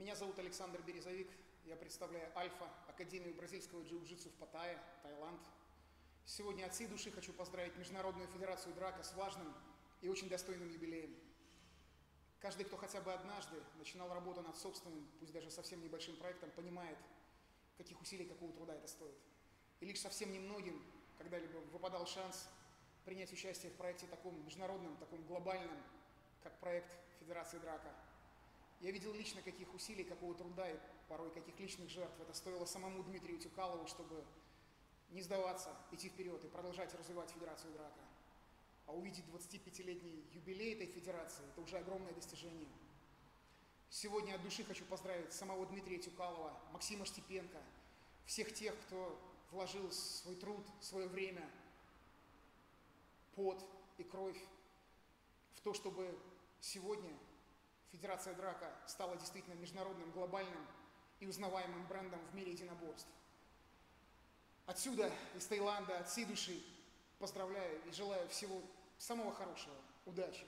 Меня зовут Александр Березовик. Я представляю Альфа, Академию бразильского джиу-джитсу в Паттайе, Таиланд. Сегодня от всей души хочу поздравить Международную Федерацию Драка с важным и очень достойным юбилеем. Каждый, кто хотя бы однажды начинал работу над собственным, пусть даже совсем небольшим проектом, понимает, каких усилий, какого труда это стоит. И лишь совсем немногим когда-либо выпадал шанс принять участие в проекте таком международном, таком глобальном, как проект Федерации Драка. Я видел лично, каких усилий, какого труда и порой каких личных жертв это стоило самому Дмитрию Тюкалову, чтобы не сдаваться, идти вперед и продолжать развивать Федерацию Драка. А увидеть 25-летний юбилей этой федерации – это уже огромное достижение. Сегодня от души хочу поздравить самого Дмитрия Тюкалова, Максима Штепенко, всех тех, кто вложил свой труд, свое время, пот и кровь в то, чтобы сегодня Федерация Драка стала действительно международным, глобальным и узнаваемым брендом в мире единоборств. Отсюда, из Таиланда, от всей души поздравляю и желаю всего самого хорошего, удачи.